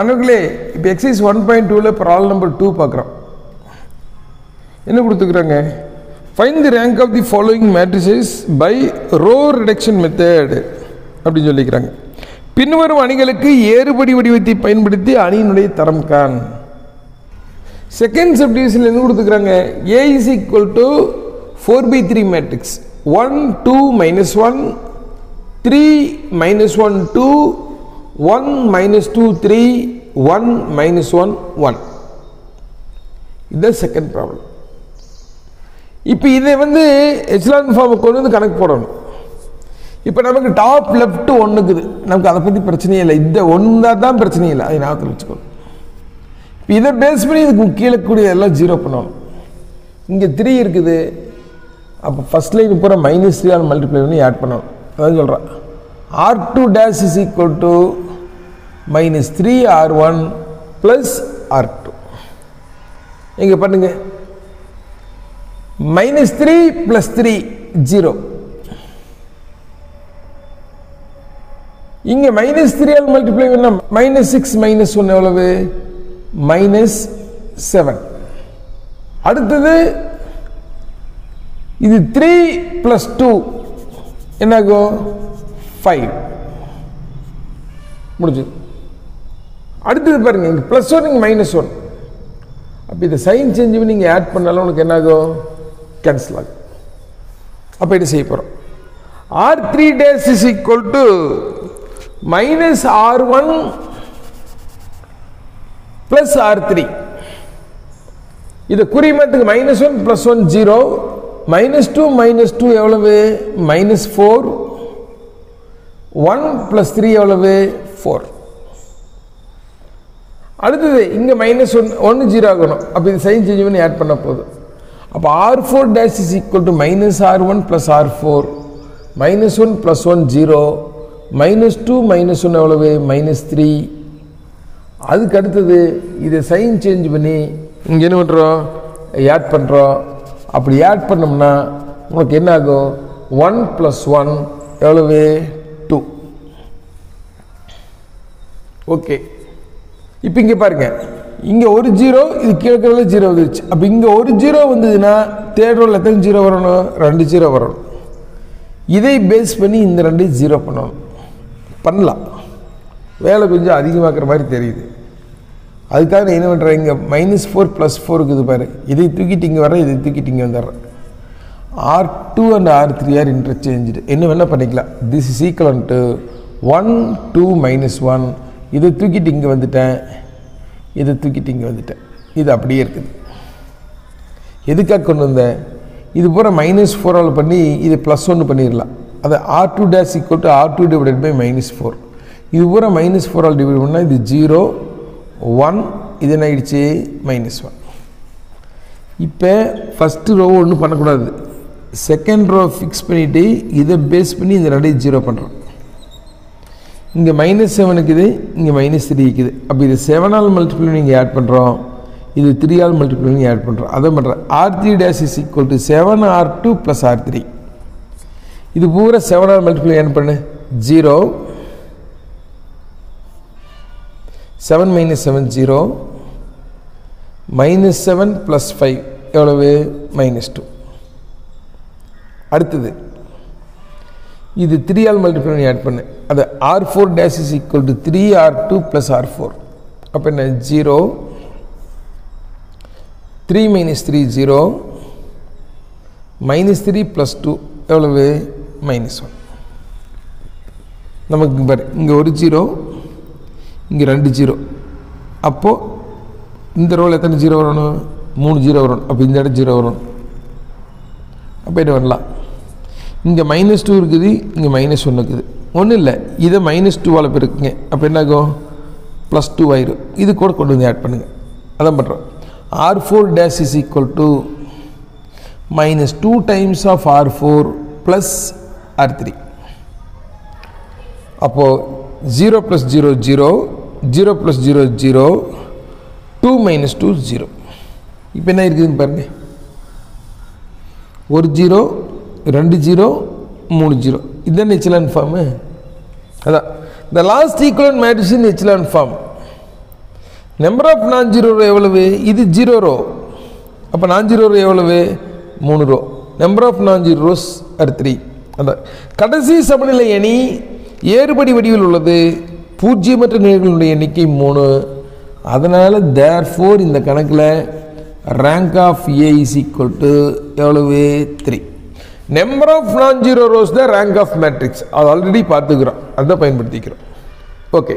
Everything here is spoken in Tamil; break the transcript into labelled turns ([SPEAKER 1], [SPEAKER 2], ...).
[SPEAKER 1] மனர்களே இப்போ எக்ஸைஸ் ஒன் பாயிண்ட் டூவில் ப்ராப்ளம் நம்பர் டூ பார்க்குறோம். என்ன கொடுத்துக்கிறாங்க find the rank of the following matrices by row reduction method அப்படின்னு சொல்லிக்கிறாங்க. பின்வரும் அணிகளுக்கு ஏறுபடி வடிவத்தை பயன்படுத்தி அணியினுடைய தரம் கான் செகண்ட் சப்டிவிஷனில் என்ன கொடுத்துக்கிறாங்க A is equal to four by three matrix one two minus one three minus one two one minus two three one minus one one இதுதான் செகண்ட் ப்ராப்ளம் இப்போ இதை வந்து எச்லான் ஃபார்முக்கு கொண்டு வந்து கணக்கு போடணும். இப்போ நமக்கு டாப் லெஃப்ட் ஒன்றுக்குது நமக்கு அதை பற்றி பிரச்சனையே இல்லை. இந்த ஒன்றா தான் பிரச்சனையே இல்லை. அதை ஞாபகத்தில் வச்சுக்கணும் இப்போ இதை பேஸ் பண்ணி இதுக்கு கீழே கூடிய எல்லாம் ஜீரோ பண்ணணும். இங்கே த்ரீ இருக்குது. அப்போ ஃபஸ்ட் லைன் பூரா மைனஸ் த்ரீ ஆன் மல்டிப்ளை பண்ணி ஆட் பண்ணணும். அதான் சொல்கிறேன் R two dash is equal to minus three R one plus R two இங்கே பண்ணுங்க. Minus three plus three zero இங்கே மைனஸ் த்ரீயால் மல்டிப்ளை பண்ண மைனஸ் சிக்ஸ் மைனஸ் ஒன் எவ்வளவு? மைனஸ் செவன் அடுத்தது இது த்ரீ ப்ளஸ் டூ என்னாகும்? ஃபைவ் முடிஞ்சது அடுத்தது பாருங்க இங்கே ப்ளஸ் ஒன் இங்கே மைனஸ் ஒன் அப்போ இதை சைன் செஞ்சு நீங்கள் ஆட் பண்ணாலும் உனக்கு என்னாகும்? கேன்சல் ஆகும். அப்போ இது செய்ய போகிறோம் R three dash is equal to minus R one plus R three இது குறிமத்துக்கு minus one plus one zero minus two minus two எவ்வளவு? Minus four one plus three எவ்வளவு? ஃபோர் அடுத்தது இங்கே மைனஸ் ஒன் ஒன்று ஜீரோ ஆகணும். அப்போ இது சைன் சேஞ்ச் பண்ணி ஆட் பண்ண போதும் அப்போ R four dash is equal to minus R one plus R four minus one plus one zero minus two minus one எவ்வளவு? மைனஸ் த்ரீ அதுக்கு அடுத்தது இதை சைன் சேஞ்ச் பண்ணி இங்கே என்ன பண்ணுறோம் ஆட் பண்ணுறோம் அப்படி ஆட் பண்ணோம்னா உங்களுக்கு என்ன ஆகும்? ஒன் ப்ளஸ் ஒன் எவ்வளவு? டூ ஓகே இப்போ இங்கே பாருங்க. இங்கே ஒரு ஜீரோ இது கீழக்கிறதுல ஜீரோ வந்துருச்சு. அப்போ இங்கே ஒரு ஜீரோ வந்ததுன்னா தேர்ட் ரோல் எத்தனை ஜீரோ வரணும்? ரெண்டு ஜீரோ வரணும். இதை பேஸ் பண்ணி இந்த ரெண்டு ஜீரோ பண்ணணும். பண்ணலாம். வேலை கொஞ்சம் அதிகமாக்குற மாதிரி தெரியுது. அதுக்காக நான் என்ன பண்ணுறேன் இங்கே மைனஸ் ஃபோர் ப்ளஸ் ஃபோர் இருக்குது பாரு. இதை தூக்கிட்டு இங்கே வரேன் இதை தூக்கிட்டு இங்கே வந்துடுறேன். R two and R three R interchange என்ன வேணால் பண்ணிக்கலாம். This is equal to one two minus one இதை தூக்கிட்டு இங்கே வந்துட்டேன். இதை தூக்கிட்டு இங்கே வந்துட்டேன். இது அப்படியே இருக்குது. எதுக்காக கொண்டு வந்தேன்? இது பூரா மைனஸ் ஃபோரால் பண்ணி இது ப்ளஸ் ஒன்று பண்ணிடலாம். அது R two dash equal to R two divided by minus four இது பூரா மைனஸ் ஃபோரால் டிவைட் பண்ணால் இது ஜீரோ ஒன் இது என்ன ஆகிடுச்சு மைனஸ் ஒன் இப்போ ஃபஸ்ட்டு ரோ ஒன்றும் பண்ணக்கூடாது. செகண்ட் ரோ ஃபிக்ஸ் பண்ணிவிட்டு இதை பேஸ் பண்ணி இந்த ரெண்டையும் ஜீரோ பண்ணுறோம் இங்கே மைனஸ் செவன் இருக்குது இங்கே மைனஸ் த்ரீ இருக்குது. அப்போ இது செவனால் மல்டிபிள் நீங்கள் ஆட் பண்ணுறோம் இது த்ரீ ஆல் மல்டிபிள் நீங்கள் ஆட் பண்ணுறோம் அதை பண்ணுறேன் R three dash is equal to seven R two plus R three இது பூரா செவன் ஆல் மல்டிபிள் ஆட் பண்ணு. Zero seven minus seven zero minus seven plus five எவ்வளவு? மைனஸ் டூ அடுத்தது. இது த்ரீ ஆல் மல்டிபிள் பண்ணி ஆட் பண்ணு. அது R four dash is equal to three R two plus R four அப்போ என்ன? Zero three minus three zero minus three plus two எவ்வளவு? மைனஸ் ஒன் நமக்கு பாரு இங்கே ஒரு ஜீரோ இங்கே ரெண்டு ஜீரோ அப்போது இந்த ரோல் எத்தனை ஜீரோ வரணும் மூணு ஜீரோ வரணும் அப்போ இந்த இடம் ஜீரோ வரணும் அப்போ என்ன வரலாம்? இங்கே மைனஸ் டூ இருக்குது இங்கே மைனஸ் ஒன்று இருக்குது. ஒன்றும் இல்லை இதை மைனஸ் டூவால் பெருக்குங்க. அப்போ என்ன ஆகும் ப்ளஸ் டூ ஆயிரும். இது கூட கொண்டு வந்து ஆட் பண்ணுங்கள் அதான் பண்ணுறோம் R four dash is equal to minus two times of R four plus R three அப்போது zero plus zero zero zero plus zero zero two minus two zero இப்போ என்ன இருக்குதுன்னு பாருங்க. ஒரு ஜீரோ ரெண்டு ஜீரோ மூணு ஜீரோ. இதுதான் எச்சலான் ஃபார்மு அதான். The last equivalent matrix in echelon form number of non zero row எவ்வளவு? இது ஜீரோ ரோ அப்போ நான் ஜீரோ ரோ எவ்வளவு? மூணு row number of non zero rows are three அந்த கடைசி சமநிலை அணி ஏறுபடி வடிவில் உள்ளது. பூஜ்ஜியமற்ற நிலைகளுடைய எண்ணிக்கை மூணு. அதனால் தேர் ஃபோர் இந்த கணக்கில் rank of A is equal to எவ்வளவு? Three number of non zero rows தான் ரேங்க் ஆஃப் மேட்ரிக்ஸ் அது ஆல்ரெடி பார்த்துக்கிறோம். அதை பயன்படுத்திக்கிறோம். ஓகே